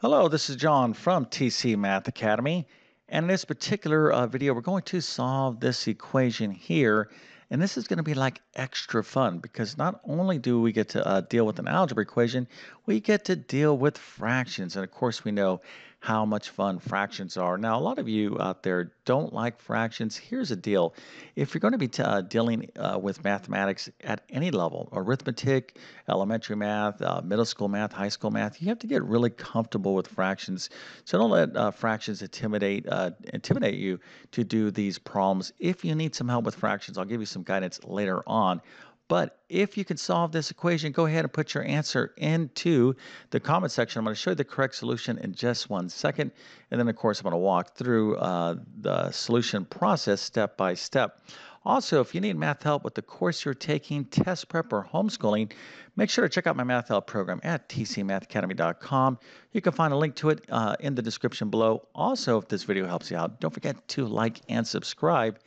Hello, this is John from TC Math Academy. And in this particular uh, video, we're going to solve this equation here. And this is going to be like extra fun because not only do we get to uh, deal with an algebra equation, we get to deal with fractions. And of course, we know how much fun fractions are. Now, a lot of you out there don't like fractions. Here's a deal. If you're going to be uh, dealing uh, with mathematics at any level, arithmetic, elementary math, uh, middle school math, high school math, you have to get really comfortable with fractions. So don't let uh, fractions intimidate, uh, intimidate you to do these problems. If you need some help with fractions, I'll give you some guidance later on. But if you can solve this equation, go ahead and put your answer into the comment section. I'm going to show you the correct solution in just one second. And then, of course, I'm going to walk through uh, the solution process step by step. Also, if you need math help with the course you're taking, test prep, or homeschooling, make sure to check out my math help program at tcmathacademy.com. You can find a link to it uh, in the description below. Also, if this video helps you out, don't forget to like and subscribe,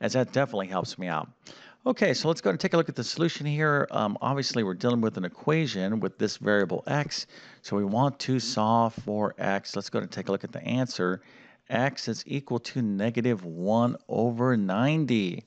as that definitely helps me out. Okay, so let's go and take a look at the solution here. Um, obviously, we're dealing with an equation with this variable x. So we want to solve for x. Let's go and take a look at the answer. x is equal to negative 1 over 90.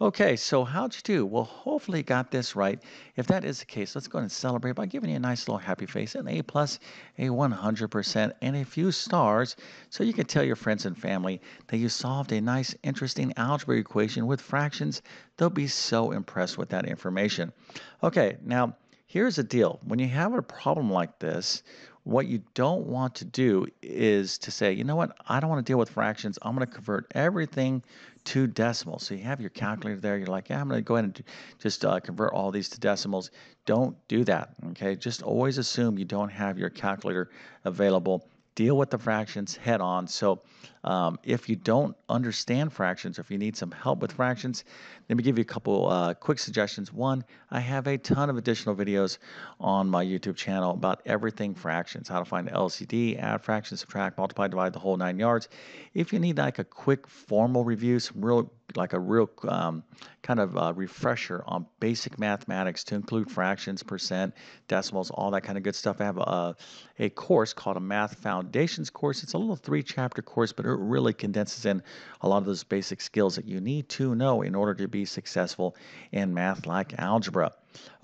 Okay, so how'd you do? Well, hopefully you got this right. If that is the case, let's go ahead and celebrate by giving you a nice little happy face, an A plus, a 100%, and a few stars, so you can tell your friends and family that you solved a nice, interesting algebra equation with fractions. They'll be so impressed with that information. Okay, now here's the deal. When you have a problem like this, what you don't want to do is to say, you know what, I don't want to deal with fractions. I'm going to convert everything to decimals. So you have your calculator there. You're like, yeah, I'm going to go ahead and just uh, convert all these to decimals. Don't do that. Okay. Just always assume you don't have your calculator available deal with the fractions head on. So um, if you don't understand fractions, or if you need some help with fractions, let me give you a couple uh, quick suggestions. One, I have a ton of additional videos on my YouTube channel about everything fractions, how to find LCD, add fractions, subtract, multiply, divide, the whole nine yards. If you need like a quick formal review, some real like a real um, kind of uh, refresher on basic mathematics to include fractions, percent, decimals, all that kind of good stuff. I have a, a course called a Math Foundations course. It's a little three chapter course, but it really condenses in a lot of those basic skills that you need to know in order to be successful in math like algebra.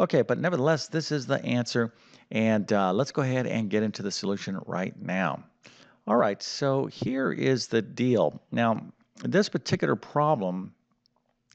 Okay, but nevertheless, this is the answer. And uh, let's go ahead and get into the solution right now. All right, so here is the deal. Now, this particular problem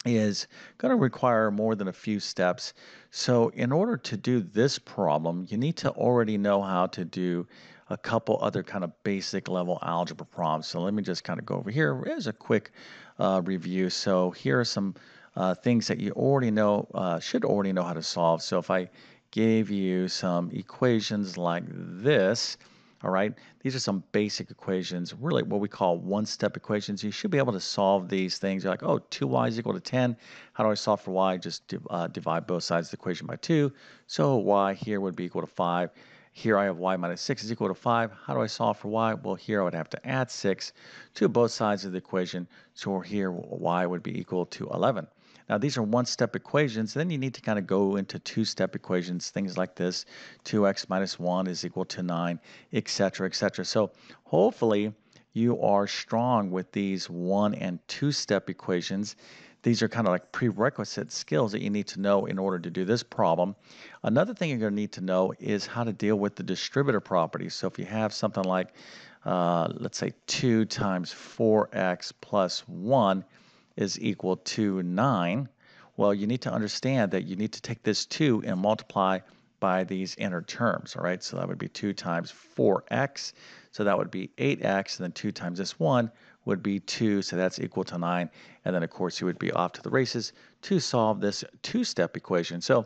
is going to require more than a few steps. So in order to do this problem, you need to already know how to do a couple other kind of basic level algebra problems. So let me just kind of go over here as a quick uh, review. So here are some uh, things that you already know, uh, should already know how to solve. So if I gave you some equations like this, all right, these are some basic equations, really what we call one-step equations. You should be able to solve these things. You're like, oh, 2y is equal to 10. How do I solve for y? Just uh, divide both sides of the equation by 2. So y here would be equal to 5. Here I have y minus 6 is equal to 5. How do I solve for y? Well, here I would have to add 6 to both sides of the equation. So here y would be equal to 11. Now, these are one-step equations. Then you need to kind of go into two-step equations, things like this. 2x minus 1 is equal to 9, etc., etc. So hopefully you are strong with these one and two-step equations. These are kind of like prerequisite skills that you need to know in order to do this problem. Another thing you're going to need to know is how to deal with the distributive properties. So if you have something like, uh, let's say 2 times 4x plus 1, is equal to 9, well, you need to understand that you need to take this 2 and multiply by these inner terms, all right? So that would be 2 times 4x, so that would be 8x, and then 2 times this 1 would be 2, so that's equal to 9. And then, of course, you would be off to the races to solve this two-step equation. So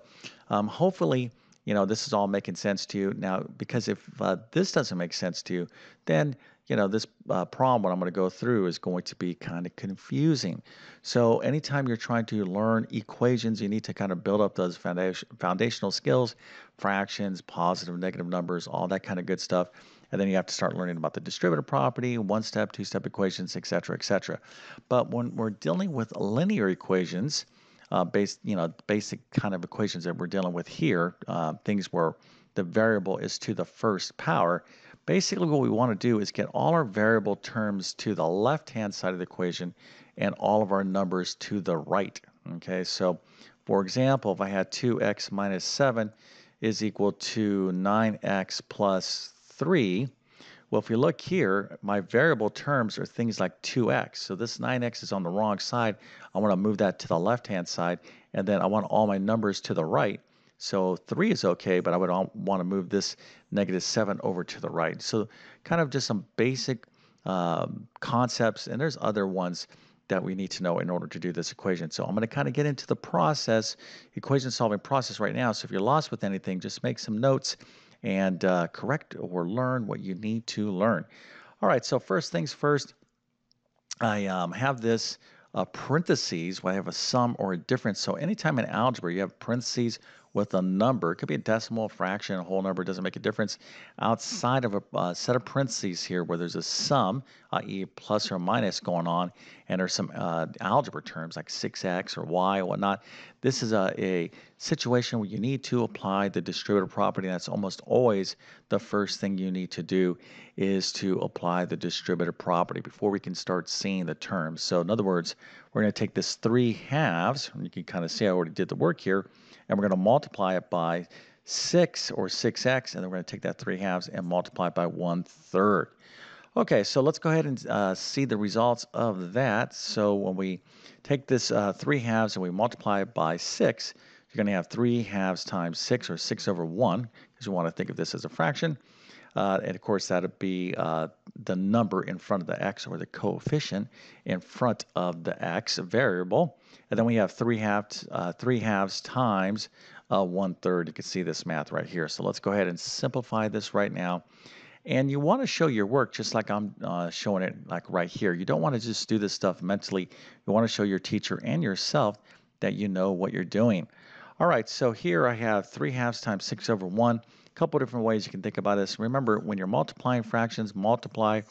um, hopefully, you know, this is all making sense to you. Now, because if uh, this doesn't make sense to you, then you know, this uh, problem, what I'm going to go through, is going to be kind of confusing. So, anytime you're trying to learn equations, you need to kind of build up those foundation, foundational skills, fractions, positive, negative numbers, all that kind of good stuff. And then you have to start learning about the distributive property, one step, two step equations, et cetera, et cetera. But when we're dealing with linear equations, uh, based, you know, basic kind of equations that we're dealing with here, uh, things where the variable is to the first power, basically what we want to do is get all our variable terms to the left-hand side of the equation and all of our numbers to the right. Okay, so for example, if I had 2x minus 7 is equal to 9x plus 3, well, if you look here, my variable terms are things like 2x. So this 9x is on the wrong side. I want to move that to the left-hand side, and then I want all my numbers to the right. So 3 is okay, but I would want to move this negative 7 over to the right. So kind of just some basic um, concepts, and there's other ones that we need to know in order to do this equation. So I'm going to kind of get into the process, equation solving process right now. So if you're lost with anything, just make some notes and uh, correct or learn what you need to learn. All right, so first things first, I um, have this uh, parentheses where I have a sum or a difference. So anytime in algebra you have parentheses with a number, it could be a decimal, a fraction, a whole number, doesn't make a difference. Outside of a uh, set of parentheses here where there's a sum, i.e. plus or minus going on, and there's some uh, algebra terms like 6x or y or whatnot, this is a, a situation where you need to apply the distributive property. That's almost always the first thing you need to do is to apply the distributive property before we can start seeing the terms. So in other words, we're going to take this 3 halves, and you can kind of see I already did the work here, and we're going to multiply it by 6 or 6x, and then we're going to take that 3 halves and multiply it by 1 third. Okay, so let's go ahead and uh, see the results of that. So when we take this uh, 3 halves and we multiply it by 6, you're going to have 3 halves times 6, or 6 over 1, because you want to think of this as a fraction. Uh, and of course, that would be uh, the number in front of the x, or the coefficient in front of the x variable. And then we have 3 halves, uh, three halves times uh, 1 third. You can see this math right here. So let's go ahead and simplify this right now. And you want to show your work just like I'm uh, showing it like right here. You don't want to just do this stuff mentally. You want to show your teacher and yourself that you know what you're doing. All right, so here I have 3 halves times 6 over 1. A couple different ways you can think about this. Remember, when you're multiplying fractions, multiply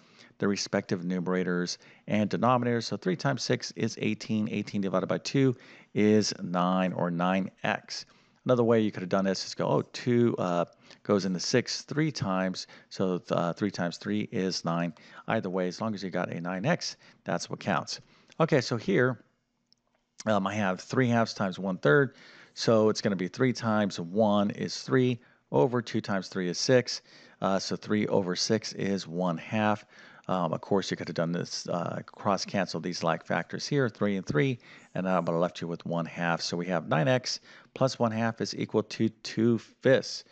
the respective numerators and denominators. So 3 times 6 is 18. 18 divided by 2 is 9 or 9x. Another way you could have done this is go, oh, 2 uh, goes into 6 three times, so uh, 3 times 3 is 9. Either way, as long as you got a 9x, that's what counts. Okay, so here um, I have 3 halves times 1 third, so it's going to be 3 times 1 is 3, over 2 times 3 is 6, uh, so 3 over 6 is 1 half. Um, of course, you could have done this uh, cross cancel these like factors here, 3 and 3, and uh, I left you with 1 half. So we have 9x plus 1 half is equal to 2 fifths.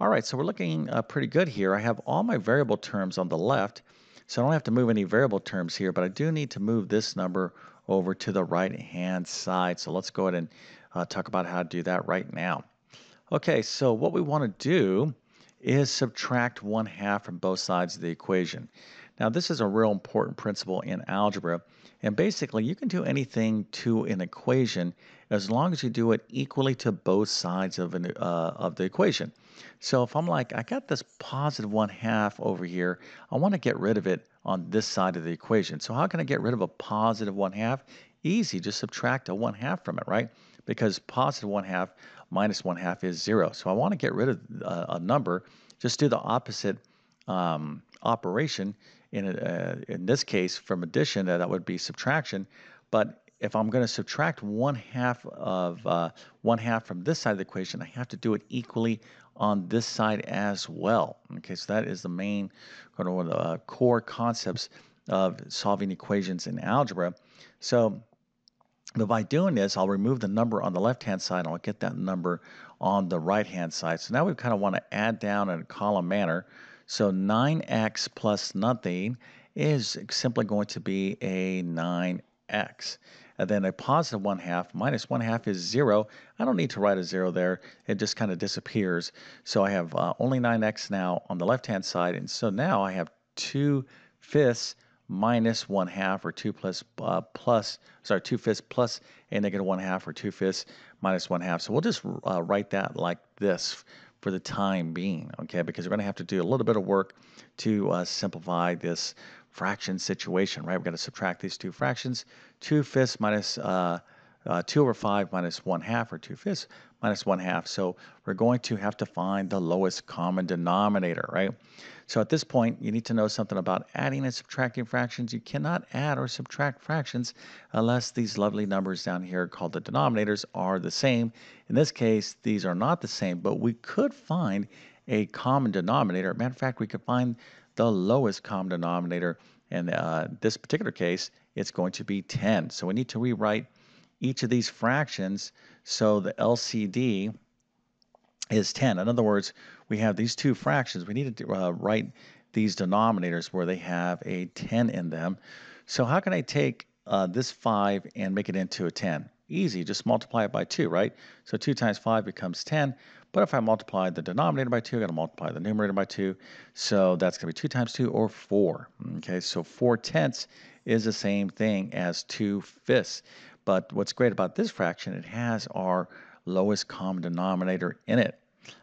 All right, so we're looking uh, pretty good here. I have all my variable terms on the left, so I don't have to move any variable terms here, but I do need to move this number over to the right-hand side. So let's go ahead and uh, talk about how to do that right now. Okay, so what we want to do is subtract 1 half from both sides of the equation. Now, this is a real important principle in algebra, and basically you can do anything to an equation as long as you do it equally to both sides of, an, uh, of the equation. So if I'm like, I got this positive 1 half over here, I want to get rid of it on this side of the equation. So how can I get rid of a positive 1 half? Easy, just subtract a 1 half from it, right? Because positive 1 half minus 1 half is 0. So I want to get rid of a, uh, a number, just do the opposite um, operation in, a, uh, in this case, from addition, that would be subtraction. But if I'm going to subtract one half of uh, one half from this side of the equation, I have to do it equally on this side as well. Okay, so that is the main kind of one of the uh, core concepts of solving equations in algebra. So but by doing this, I'll remove the number on the left-hand side and I'll get that number on the right-hand side. So now we kind of want to add down in a column manner. So 9x plus nothing is simply going to be a 9x. And then a positive 1 half minus 1 half is 0. I don't need to write a 0 there. It just kind of disappears. So I have uh, only 9x now on the left-hand side. And so now I have 2 fifths minus 1 half or 2 plus, uh, plus sorry, 2 fifths plus a negative 1 half or 2 fifths minus 1 half. So we'll just uh, write that like this for the time being, okay? Because we're going to have to do a little bit of work to uh, simplify this fraction situation, right? We're going to subtract these two fractions. 2 fifths minus, uh, uh, 2 over 5 minus 1 half, or 2 fifths minus 1 half. So we're going to have to find the lowest common denominator, right? So at this point, you need to know something about adding and subtracting fractions. You cannot add or subtract fractions unless these lovely numbers down here called the denominators are the same. In this case, these are not the same, but we could find a common denominator. Matter of fact, we could find the lowest common denominator. And uh, this particular case, it's going to be 10. So we need to rewrite each of these fractions so the LCD is 10. In other words, we have these two fractions. We need to uh, write these denominators where they have a 10 in them. So how can I take uh, this 5 and make it into a 10? Easy, just multiply it by 2, right? So 2 times 5 becomes 10. But if I multiply the denominator by 2, i got to multiply the numerator by 2. So that's going to be 2 times 2 or 4. Okay, so 4 tenths is the same thing as 2 fifths. But what's great about this fraction, it has our lowest common denominator in it.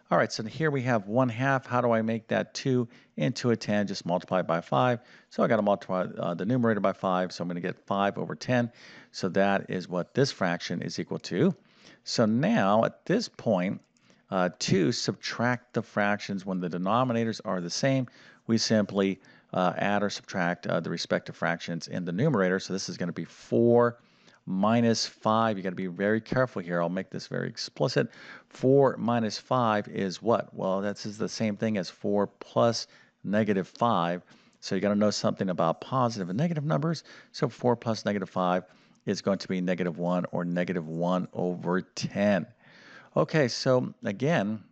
All right, so here we have 1 half. How do I make that 2 into a 10? Just multiply it by 5. So I got to multiply uh, the numerator by 5, so I'm going to get 5 over 10. So that is what this fraction is equal to. So now, at this point, uh, to subtract the fractions when the denominators are the same, we simply uh, add or subtract uh, the respective fractions in the numerator. So this is going to be 4 minus 5. You got to be very careful here. I'll make this very explicit. 4 minus 5 is what? Well, that's the same thing as 4 plus negative 5. So you got to know something about positive and negative numbers. So 4 plus negative 5 is going to be negative 1 or negative 1 over 10. Okay, so again,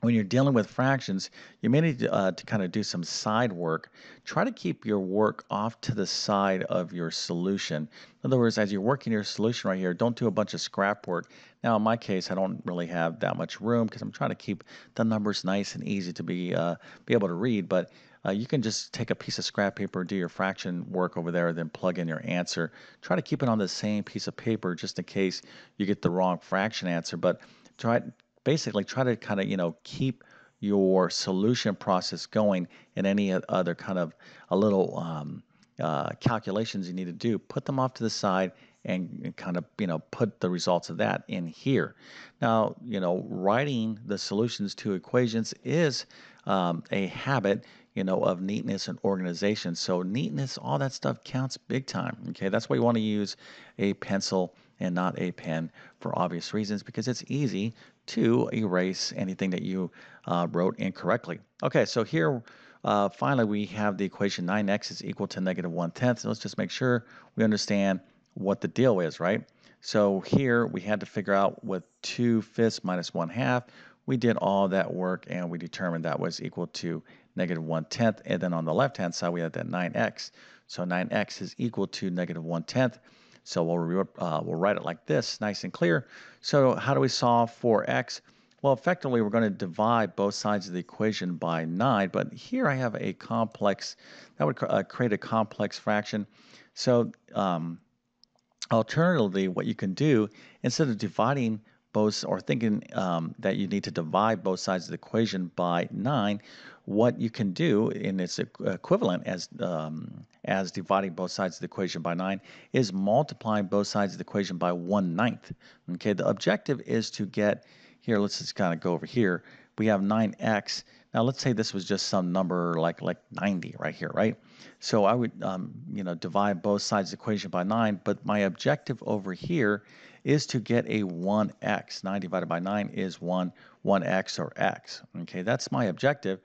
when you're dealing with fractions, you may need to, uh, to kind of do some side work. Try to keep your work off to the side of your solution. In other words, as you're working your solution right here, don't do a bunch of scrap work. Now, in my case, I don't really have that much room because I'm trying to keep the numbers nice and easy to be uh, be able to read. But uh, you can just take a piece of scrap paper, do your fraction work over there, then plug in your answer. Try to keep it on the same piece of paper just in case you get the wrong fraction answer. But try basically try to kind of, you know, keep your solution process going and any other kind of a little um, uh, calculations you need to do, put them off to the side and kind of you know put the results of that in here. Now you know writing the solutions to equations is um, a habit you know of neatness and organization. So neatness, all that stuff counts big time. Okay, that's why you want to use a pencil and not a pen for obvious reasons because it's easy to erase anything that you uh, wrote incorrectly. Okay, so here uh, finally we have the equation 9x is equal to negative 1 tenth. Let's just make sure we understand what the deal is, right? So here we had to figure out what 2 fifths minus 1 half. We did all that work and we determined that was equal to negative 1 tenth. And then on the left hand side we had that 9x. So 9x is equal to negative 1 tenth. So we'll, uh, we'll write it like this, nice and clear. So how do we solve for x? Well, effectively, we're going to divide both sides of the equation by 9, but here I have a complex, that would uh, create a complex fraction. So um, alternatively, what you can do, instead of dividing both, or thinking um, that you need to divide both sides of the equation by 9, what you can do in its equivalent as um, as dividing both sides of the equation by 9 is multiplying both sides of the equation by 1 ninth. Okay, the objective is to get, here, let's just kind of go over here. We have 9x. Now, let's say this was just some number like, like 90 right here, right? So I would, um, you know, divide both sides of the equation by 9, but my objective over here is to get a 1x. 9 divided by 9 is 1, 1x or x. Okay, that's my objective.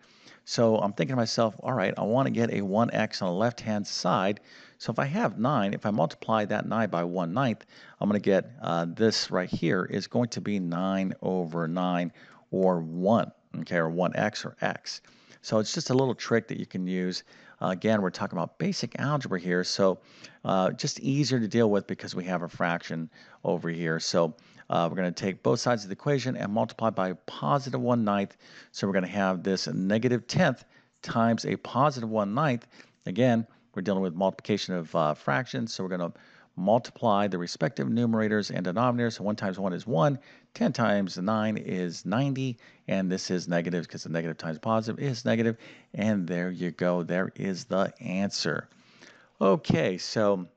So I'm thinking to myself, all right, I want to get a 1x on the left-hand side. So if I have 9, if I multiply that 9 by 1 ninth, I'm going to get uh, this right here is going to be 9 over 9 or 1, okay, or 1x or x. So it's just a little trick that you can use. Uh, again, we're talking about basic algebra here, so uh, just easier to deal with because we have a fraction over here. So uh, we're going to take both sides of the equation and multiply by positive 1 ninth. So we're going to have this negative tenth times a positive 1 ninth. Again, we're dealing with multiplication of uh, fractions, so we're going to multiply the respective numerators and denominators. So 1 times 1 is 1, 10 times 9 is 90, and this is negative because the negative times positive is negative, and there you go. There is the answer. Okay, so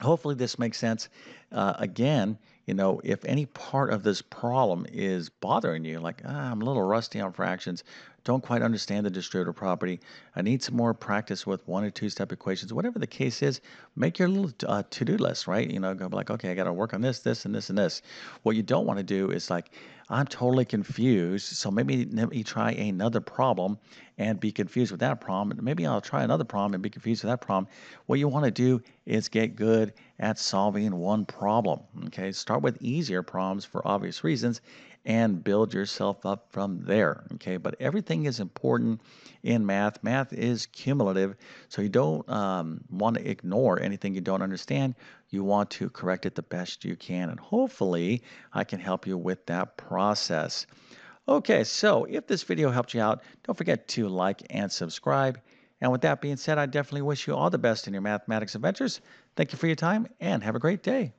hopefully this makes sense. Uh, again, you know, if any part of this problem is bothering you, like ah, I'm a little rusty on fractions, don't quite understand the distributive property, I need some more practice with one or two step equations, whatever the case is, make your little uh, to do list, right? You know, go like, okay, I got to work on this, this, and this, and this. What you don't want to do is like, I'm totally confused. So maybe let me try another problem and be confused with that problem. Maybe I'll try another problem and be confused with that problem. What you want to do is get good at solving one problem. Okay, start with easier problems for obvious reasons and build yourself up from there. Okay, but everything is important in math. Math is cumulative, so you don't um, want to ignore anything you don't understand. You want to correct it the best you can, and hopefully, I can help you with that process. Okay, so if this video helped you out, don't forget to like and subscribe. And with that being said, I definitely wish you all the best in your mathematics adventures. Thank you for your time and have a great day.